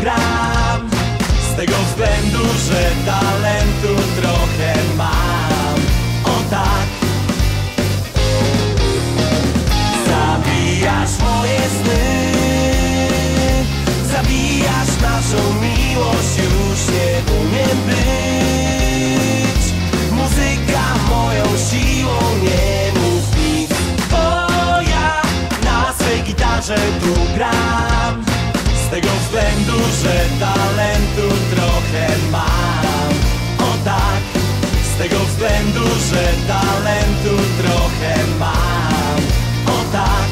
gram. Z tego względu, że talentu trochę mam. O tak. Zabijasz moje sny. Zabijasz naszą miłość. Już nie umiem być. Muzyka moją siłą nie mów mi Bo ja na swej gitarze tu gram. Talentu trochę mam. O tak.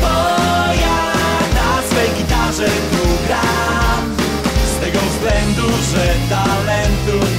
Bo ja na swej gitarze tu gram. Z tego względu, że talentu